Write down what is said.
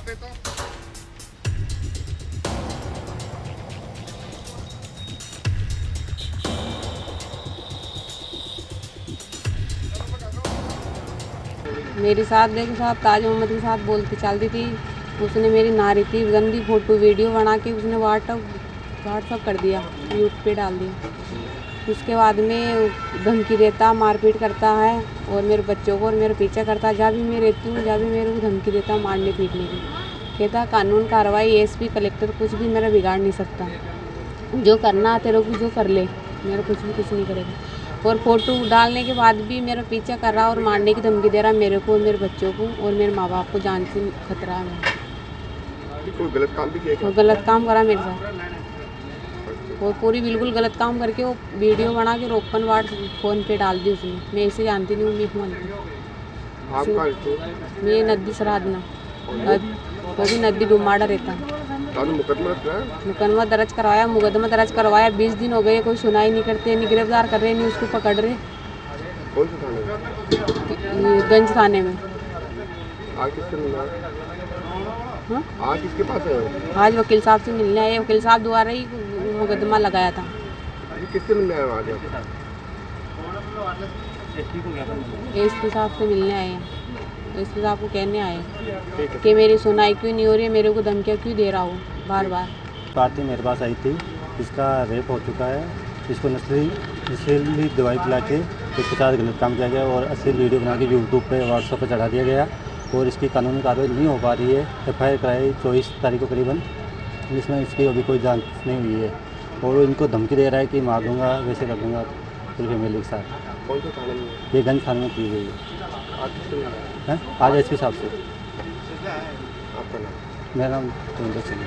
देता तो। मेरे साथ देखो साहब ताज मोहम्मद के साथ बोलती चलती थी। उसने मेरी नारी थी गंदी फ़ोटो वीडियो बना के उसने व्हाट्सअप व्हाट्सअप कर दिया यूट्यूब पे डाल दिया। उसके बाद में धमकी देता मारपीट करता है और मेरे बच्चों को और मेरा पीछा करता है जहाँ भी मैं रहती हूँ जहाँ भी मेरे को धमकी देता मारने पीटने की। कहता कानून कार्रवाई एसपी कलेक्टर कुछ भी मेरा बिगाड़ नहीं सकता। जो करना है तेरे को जो कर ले। मेरा कुछ भी कुछ नहीं करेगा। और फ़ोटो डालने के बाद भी मेरा पीछा कर रहा और मारने की धमकी दे रहा मेरे को और मेरे बच्चों को और मेरे माँ बाप को जान से खतरा है। कोई गलत काम भी किया और गलत काम करा मेरे साथ। और पूरी बिल्कुल गलत काम करके वो वीडियो बना के रोपन वार्ड फ़ोन पे डाल दी उसने। मैं इसे जानती नहीं हूँ मैं हूँ। मैं नदी सराधना वो भी नदी डुमाड़ा रहता मुकदमा दर्ज करवाया मुकदमा दर्ज करवाया बीस दिन हो गए कोई सुनाई नहीं करते नहीं गिरफ़्तार कर रहे नहीं उसको पकड़ रहे। गंज थाने में। है? आज वकील साहब से मिलने आए वकील साहब द्वारा ही मुकदमा लगाया था। किससे मिलने आए हो? एस पी साहब से मिलने आए हैं। एस पी साहब को कहने आए हैं। कि मेरी सुनाई क्यों नहीं हो रही है मेरे को धमकियाँ क्यों दे रहा हो? बार बार पार्टी मेरे पास आई थी। इसका रेप हो चुका है। इसको नस्ली नस्ली दवाई पिला के इसके साथ गलत काम किया गया और अश्लील वीडियो बना के यूट्यूब पे व्हाट्सएप पे चढ़ा दिया गया और इसकी कानूनी कार्रवाई नहीं हो पा रही है। एफ़ आई आर कराई चौबीस तारीख को करीबन। जिसमें इसकी अभी कोई जाँच नहीं हुई है। और इनको धमकी दे रहा है कि मार दूँगा वैसे कर दूँगा पूरी फैमिली के साथ। कौन से थाने में? ये गंज थाने में की गई है। आज एस पी साहब से। आपका नाम? मेरा नाम सुरेंद्र सिंह